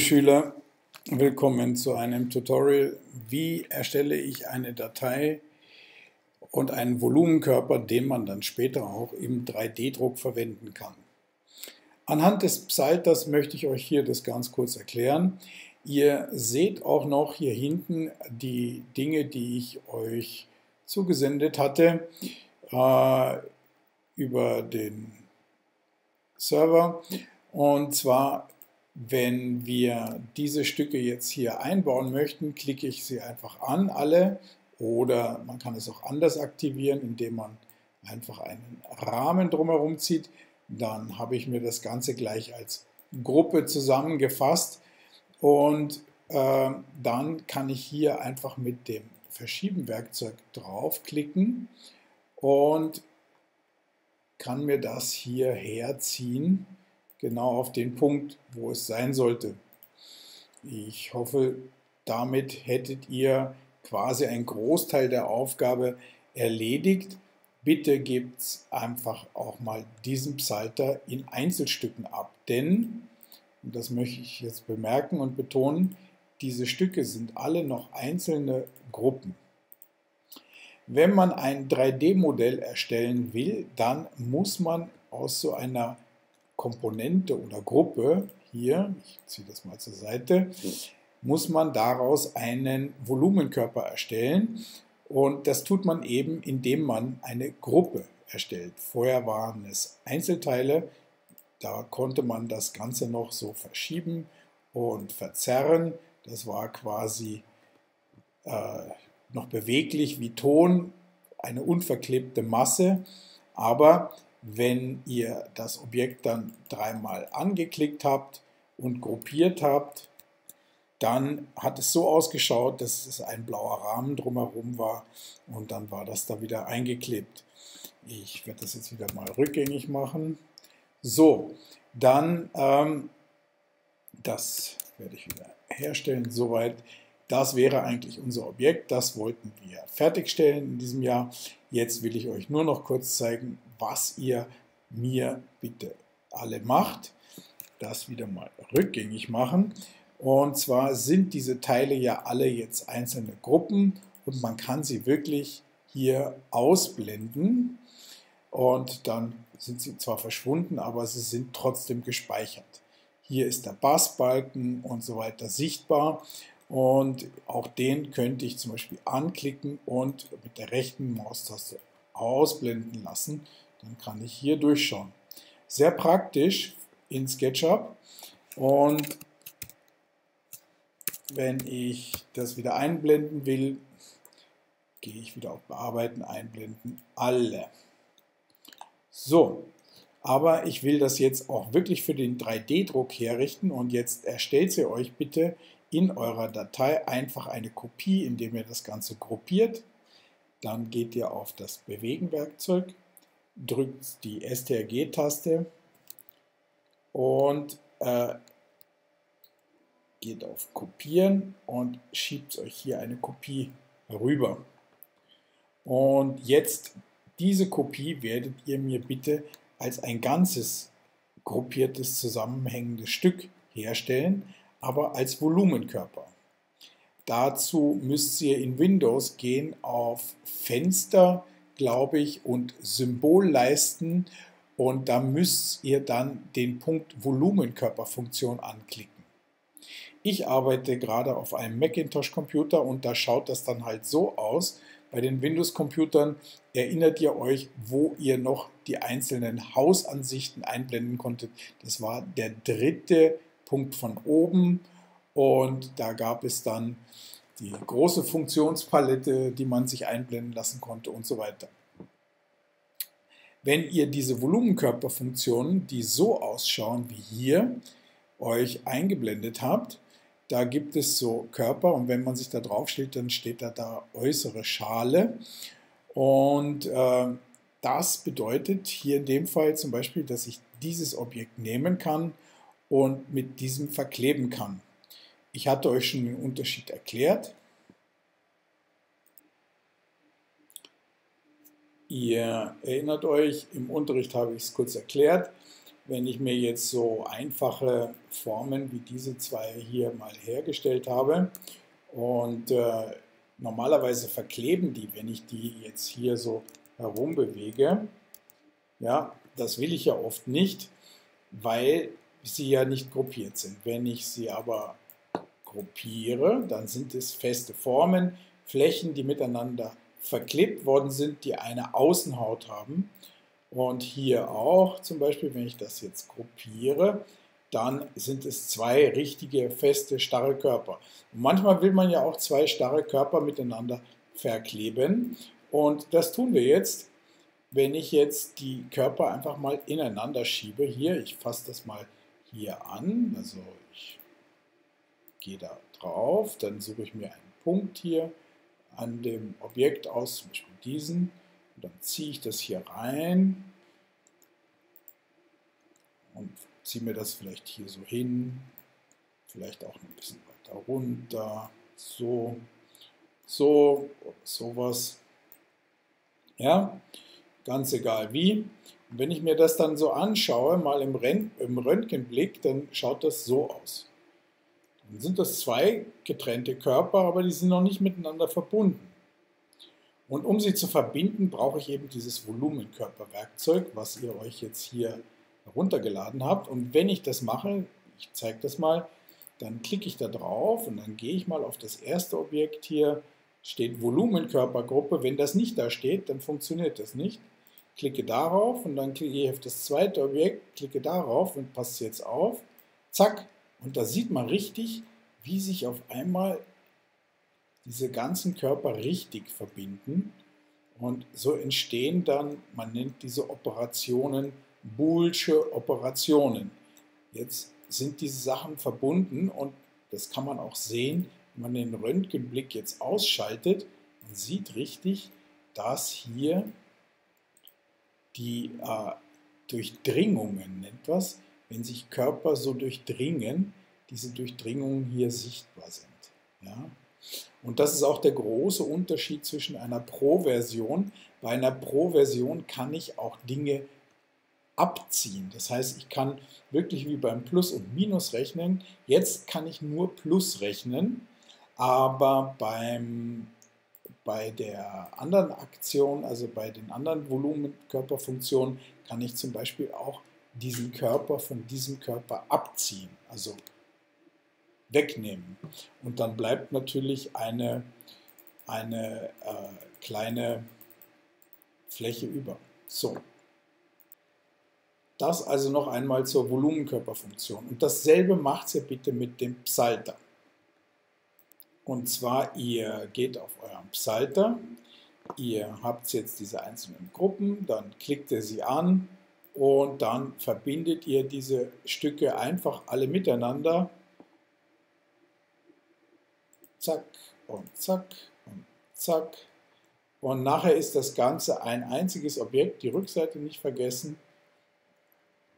Schüler, willkommen zu einem Tutorial, wie erstelle ich eine Datei und einen Volumenkörper, den man dann später auch im 3D-Druck verwenden kann. Anhand des Psalters möchte ich euch hier das ganz kurz erklären. Ihr seht auch noch hier hinten die Dinge, die ich euch zugesendet hatte äh, über den Server. Und zwar wenn wir diese Stücke jetzt hier einbauen möchten, klicke ich sie einfach an, alle. Oder man kann es auch anders aktivieren, indem man einfach einen Rahmen drumherum zieht. Dann habe ich mir das Ganze gleich als Gruppe zusammengefasst. Und äh, dann kann ich hier einfach mit dem Verschieben-Werkzeug draufklicken und kann mir das hier herziehen genau auf den Punkt, wo es sein sollte. Ich hoffe, damit hättet ihr quasi einen Großteil der Aufgabe erledigt. Bitte gebt einfach auch mal diesen Psalter in Einzelstücken ab, denn, und das möchte ich jetzt bemerken und betonen, diese Stücke sind alle noch einzelne Gruppen. Wenn man ein 3D-Modell erstellen will, dann muss man aus so einer Komponente oder Gruppe, hier, ich ziehe das mal zur Seite, muss man daraus einen Volumenkörper erstellen. Und das tut man eben, indem man eine Gruppe erstellt. Vorher waren es Einzelteile, da konnte man das Ganze noch so verschieben und verzerren. Das war quasi äh, noch beweglich wie Ton, eine unverklebte Masse. Aber wenn ihr das Objekt dann dreimal angeklickt habt und gruppiert habt, dann hat es so ausgeschaut, dass es ein blauer Rahmen drumherum war und dann war das da wieder eingeklebt. Ich werde das jetzt wieder mal rückgängig machen. So, dann ähm, das werde ich wieder herstellen. Soweit. Das wäre eigentlich unser Objekt. Das wollten wir fertigstellen in diesem Jahr. Jetzt will ich euch nur noch kurz zeigen, was ihr mir bitte alle macht. Das wieder mal rückgängig machen. Und zwar sind diese Teile ja alle jetzt einzelne Gruppen und man kann sie wirklich hier ausblenden. Und dann sind sie zwar verschwunden, aber sie sind trotzdem gespeichert. Hier ist der Bassbalken und so weiter sichtbar. Und auch den könnte ich zum Beispiel anklicken und mit der rechten Maustaste ausblenden lassen. Dann kann ich hier durchschauen. Sehr praktisch in SketchUp. Und wenn ich das wieder einblenden will, gehe ich wieder auf Bearbeiten, Einblenden, alle. So, aber ich will das jetzt auch wirklich für den 3D-Druck herrichten und jetzt erstellt sie euch bitte in eurer Datei einfach eine Kopie, indem ihr das Ganze gruppiert. Dann geht ihr auf das Bewegen-Werkzeug drückt die STRG-Taste und äh, geht auf Kopieren und schiebt euch hier eine Kopie rüber. Und jetzt diese Kopie werdet ihr mir bitte als ein ganzes gruppiertes zusammenhängendes Stück herstellen, aber als Volumenkörper. Dazu müsst ihr in Windows gehen auf Fenster, glaube ich, und Symbolleisten und da müsst ihr dann den Punkt Volumenkörperfunktion anklicken. Ich arbeite gerade auf einem Macintosh-Computer und da schaut das dann halt so aus. Bei den Windows-Computern erinnert ihr euch, wo ihr noch die einzelnen Hausansichten einblenden konntet. Das war der dritte Punkt von oben und da gab es dann die große Funktionspalette, die man sich einblenden lassen konnte und so weiter. Wenn ihr diese Volumenkörperfunktionen, die so ausschauen wie hier, euch eingeblendet habt, da gibt es so Körper und wenn man sich da drauf steht, dann steht da da äußere Schale und äh, das bedeutet hier in dem Fall zum Beispiel, dass ich dieses Objekt nehmen kann und mit diesem verkleben kann. Ich hatte euch schon den Unterschied erklärt. Ihr erinnert euch, im Unterricht habe ich es kurz erklärt. wenn ich mir jetzt so einfache Formen wie diese zwei hier mal hergestellt habe und äh, normalerweise verkleben die, wenn ich die jetzt hier so herum bewege. Ja, das will ich ja oft nicht, weil sie ja nicht gruppiert sind. Wenn ich sie aber gruppiere, dann sind es feste Formen, Flächen, die miteinander verklebt worden sind, die eine Außenhaut haben. Und hier auch zum Beispiel, wenn ich das jetzt gruppiere, dann sind es zwei richtige, feste, starre Körper. Und manchmal will man ja auch zwei starre Körper miteinander verkleben. Und das tun wir jetzt, wenn ich jetzt die Körper einfach mal ineinander schiebe. Hier, ich fasse das mal hier an. Also ich gehe da drauf, dann suche ich mir einen Punkt hier an dem Objekt aus, zum Beispiel diesen. Und dann ziehe ich das hier rein und ziehe mir das vielleicht hier so hin, vielleicht auch ein bisschen weiter runter, so, so sowas. Ja, ganz egal wie. Und wenn ich mir das dann so anschaue, mal im, im Röntgenblick, dann schaut das so aus. Dann sind das zwei getrennte Körper, aber die sind noch nicht miteinander verbunden. Und um sie zu verbinden, brauche ich eben dieses Volumenkörperwerkzeug, was ihr euch jetzt hier heruntergeladen habt. Und wenn ich das mache, ich zeige das mal, dann klicke ich da drauf und dann gehe ich mal auf das erste Objekt hier, steht Volumenkörpergruppe. Wenn das nicht da steht, dann funktioniert das nicht. Klicke darauf und dann klicke ich auf das zweite Objekt, klicke darauf und passt jetzt auf. Zack. Und da sieht man richtig, wie sich auf einmal diese ganzen Körper richtig verbinden. Und so entstehen dann, man nennt diese Operationen Boolsche Operationen. Jetzt sind diese Sachen verbunden und das kann man auch sehen, man den Röntgenblick jetzt ausschaltet. Man sieht richtig, dass hier die äh, Durchdringungen, nennt wenn sich Körper so durchdringen, diese Durchdringungen hier sichtbar sind. Ja? Und das ist auch der große Unterschied zwischen einer Pro-Version. Bei einer Pro-Version kann ich auch Dinge abziehen. Das heißt, ich kann wirklich wie beim Plus und Minus rechnen. Jetzt kann ich nur Plus rechnen, aber beim, bei der anderen Aktion, also bei den anderen Volumenkörperfunktionen, kann ich zum Beispiel auch diesen Körper von diesem Körper abziehen, also wegnehmen. Und dann bleibt natürlich eine, eine äh, kleine Fläche über. So, das also noch einmal zur Volumenkörperfunktion. Und dasselbe macht ihr bitte mit dem Psalter. Und zwar, ihr geht auf euren Psalter, ihr habt jetzt diese einzelnen Gruppen, dann klickt ihr sie an und dann verbindet ihr diese Stücke einfach alle miteinander. Zack und zack und zack. Und nachher ist das Ganze ein einziges Objekt, die Rückseite nicht vergessen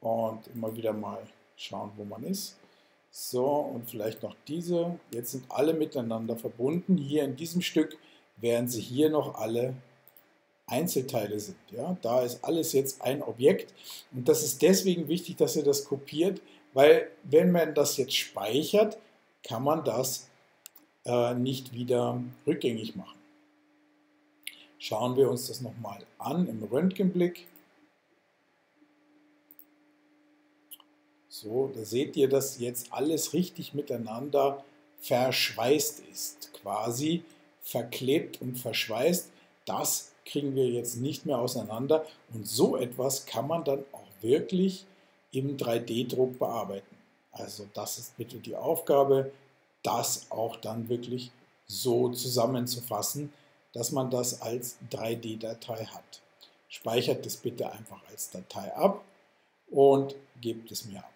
und immer wieder mal schauen, wo man ist. So, und vielleicht noch diese. Jetzt sind alle miteinander verbunden. Hier in diesem Stück, während sie hier noch alle Einzelteile sind. Ja, da ist alles jetzt ein Objekt. Und das ist deswegen wichtig, dass ihr das kopiert, weil wenn man das jetzt speichert, kann man das äh, nicht wieder rückgängig machen. Schauen wir uns das nochmal an im Röntgenblick. So, da seht ihr, dass jetzt alles richtig miteinander verschweißt ist, quasi verklebt und verschweißt. Das kriegen wir jetzt nicht mehr auseinander und so etwas kann man dann auch wirklich im 3D-Druck bearbeiten. Also das ist bitte die Aufgabe, das auch dann wirklich so zusammenzufassen, dass man das als 3D-Datei hat. Speichert es bitte einfach als Datei ab und gebt es mir ab.